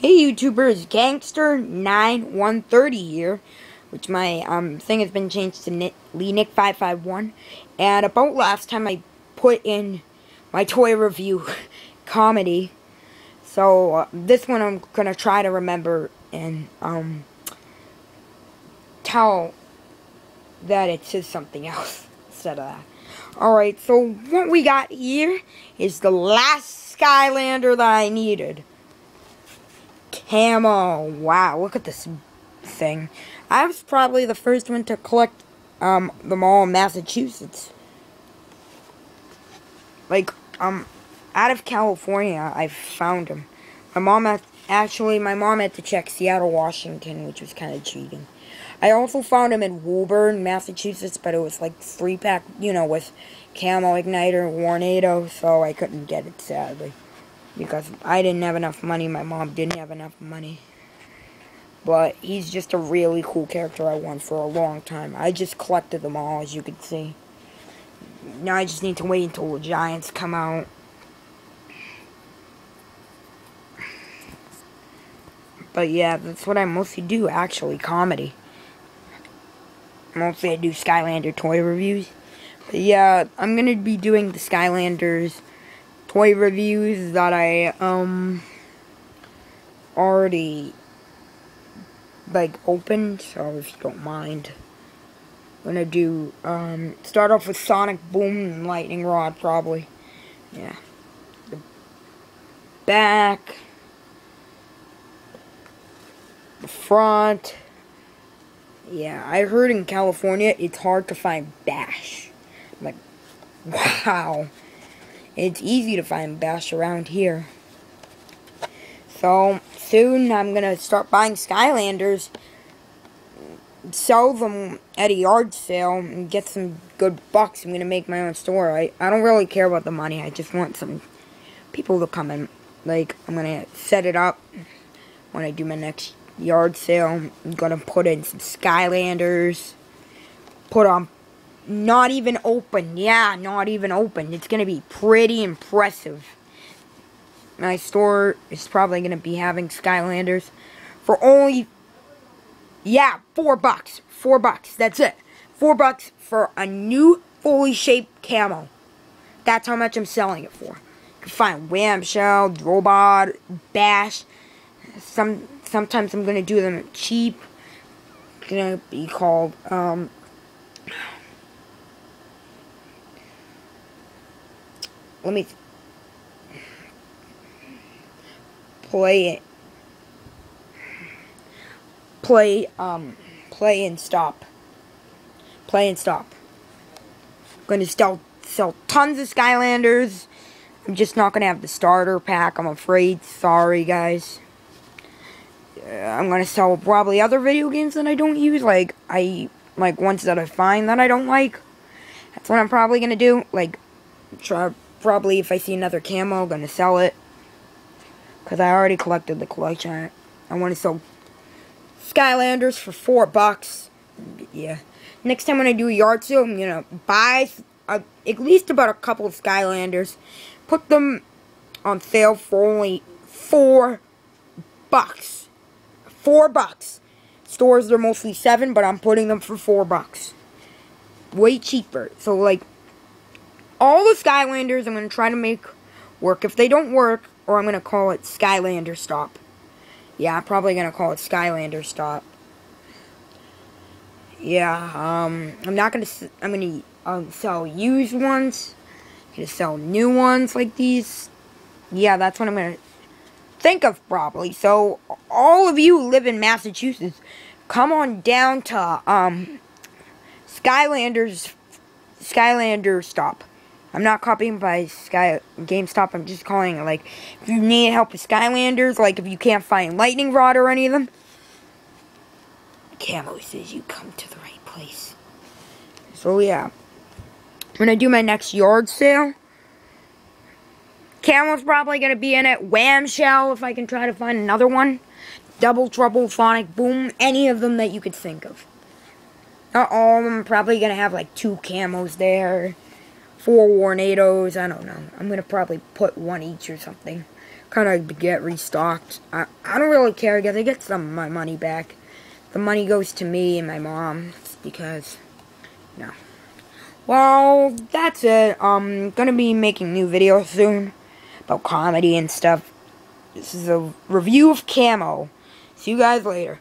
Hey YouTubers, Gangster9130 here, which my um thing has been changed to Nick, Lee Nick 551 and about last time I put in my toy review comedy, so uh, this one I'm gonna try to remember and um tell that it says something else instead of that. Alright, so what we got here is the last Skylander that I needed camo. Wow, look at this thing. I was probably the first one to collect um, them all in Massachusetts. Like, um, out of California, I found them. My mom had, actually, my mom had to check Seattle, Washington, which was kind of cheating. I also found them in Woburn, Massachusetts, but it was like three pack, you know, with camo Ignitor, Warnado, so I couldn't get it sadly because I didn't have enough money. My mom didn't have enough money. But he's just a really cool character I want for a long time. I just collected them all, as you can see. Now I just need to wait until the Giants come out. But yeah, that's what I mostly do, actually, comedy. Mostly I do Skylander toy reviews. But yeah, I'm going to be doing the Skylanders toy reviews that I um already like opened, so if you don't mind. I'm gonna do um start off with Sonic Boom and Lightning Rod probably. Yeah. The back the front yeah, I heard in California it's hard to find Bash. I'm like, wow. It's easy to find bash around here. So, soon I'm going to start buying Skylanders, sell them at a yard sale, and get some good bucks. I'm going to make my own store. I, I don't really care about the money. I just want some people to come in. Like, I'm going to set it up when I do my next yard sale. I'm going to put in some Skylanders, put on not even open. Yeah, not even open. It's going to be pretty impressive. My store is probably going to be having Skylanders for only, yeah, four bucks. Four bucks. That's it. Four bucks for a new fully shaped camo. That's how much I'm selling it for. You can find Wham-Shell, Robot, Bash. Some sometimes I'm gonna do them cheap. Gonna be called um, let me play it. Play, um, play and stop. Play and stop. I'm to sell, sell tons of Skylanders. I'm just not to have the starter pack, I'm afraid. Sorry, guys. Uh, I'm to sell probably other video games that I don't use. Like, I, like, ones that I find that I don't like. That's what I'm probably to do. Like, try probably if I see another camo, I'm gonna sell it. Because I already collected the collection. I want to sell Skylanders for four bucks. Yeah. Next time when I do a yard sale, I'm gonna buy a, at least about a couple of Skylanders. Put them on sale for only four bucks. Four bucks. Stores they're mostly seven, but I'm putting them for four bucks. Way cheaper. So like all the Skylanders I'm going to try to make work. If they don't work, or I'm going to call it Skylander Stop. Yeah, I'm probably going to call it Skylander Stop. Yeah, um, I'm not going to, I'm going to um, sell used ones. I'm going to sell new ones like these. Yeah, that's what I'm going to think of probably. So, all of you who live in Massachusetts, come on down to, um, Skylanders, Skylander Stop. I'm not copying by Sky GameStop. I'm just calling it like if you need help with Skylanders, like if you can't find Lightning Rod or any of them. Camo says you come to the right place. So yeah, when I do my next yard sale, Camo's probably gonna be in it. Wham-Shell if I can try to find another one. Double Trouble, Sonic Boom, any of them that you could think of. Not all of them. Probably gonna have like two camos there four Warnados. I don't know. I'm going to probably put one each or something. kind of get restocked. I, I don't really care because I get some of my money back. The money goes to me and my mom because, no. Well, that's it. I'm gonna be making new videos soon about comedy and stuff. This is a review of Camo. See you guys later.